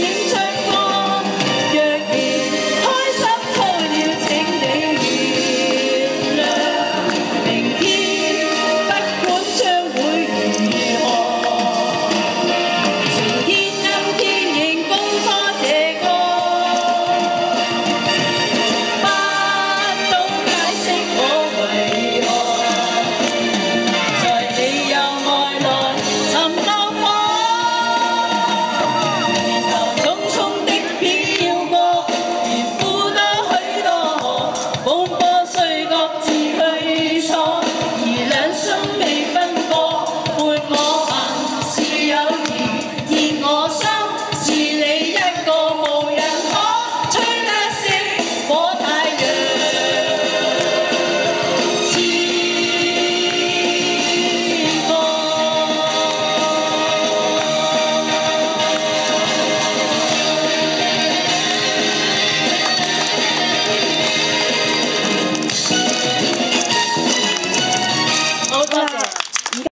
see.